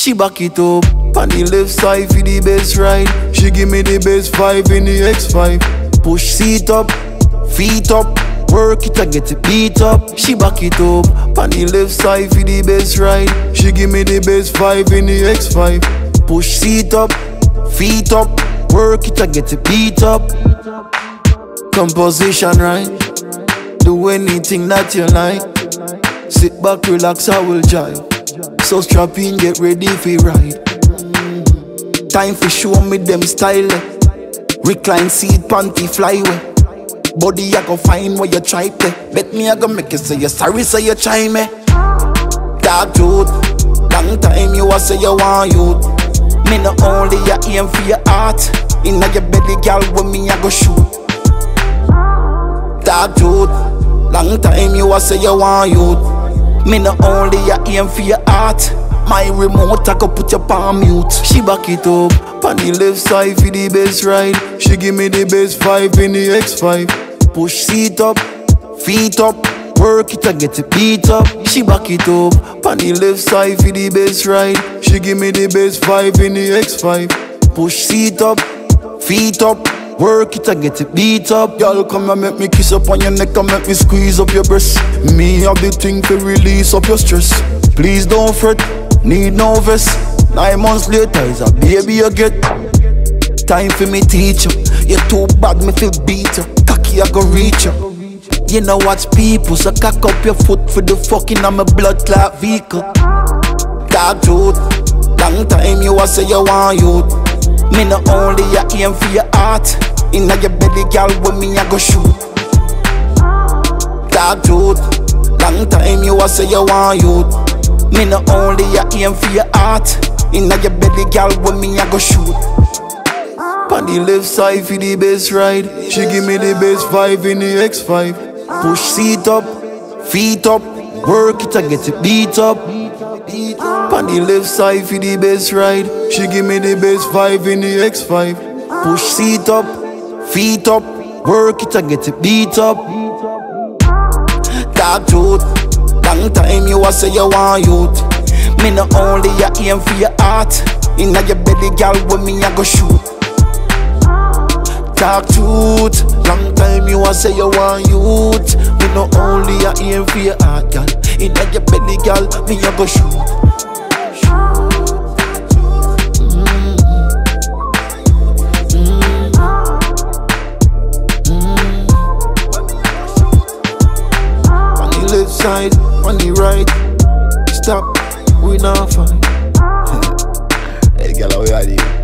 She back it up on the left side for the best ride. She give me the best five in the X5. Push seat up, feet up, work it and get it beat up. She back it up on the left side for the best ride. She give me the best five in the X5. Push seat up, feet up, work it and get it beat up. Composition right, do anything that you like. Sit back, relax, I will jive. So strap in, get ready for ride. Time for show me them style. Recline seat, panty flyway. Body I go find where you try to. Bet me I go make you say you sorry, say you try me. Dark truth, long time you a say you want youth. Me no only a aim for your heart. Inna your belly, girl, when me I go shoot. Dark truth, long time you a say you want youth. Me no only a aim for your heart. My remote I go put your palm mute. She back it up on the left side for the best ride. She give me the best five in the X5. Push seat up, feet up, work it and get it beat up. She back it up on the left side for the best ride. She give me the best five in the X5. Push seat up, feet up. Work it and get it beat up. Girl, come and make me kiss up on your neck and make me squeeze up your breast. Me have the thing to release up your stress. Please don't fret, need no vest. Nine months later is a baby you get. Time for me teach you. You're too bad, me feel beat you. Cocky, I go reach you. You know watch people, so cock up your foot for the fucking I'm a blood clot vehicle. Dark truth, long time you a say you want youth. Me no only a aim for your heart. Inna your belly, girl, when me I go shoot. Dark truth, long time you a say you want youth. Me no only a aim for your heart. Inna your belly, girl, when me I go shoot. On the left side for the best ride. She give me the best five in the X5. Push seat up, feet up, work it and get it beat up. On the left side for the best ride. She give me the best five in the X5. Push seat up, feet up, work it and get it beat up. Dark truth, long time you a say you want youth. Me no only a aim for your heart. Inna your belly, girl, when me I go shoot. Talk truth, long time you a say you want youth no only I aim for your heart, girl. In your belly, girl, me a go shoot. Mm-hmm. left side, on the right. Stop, we not fine. hey, girl, how are you?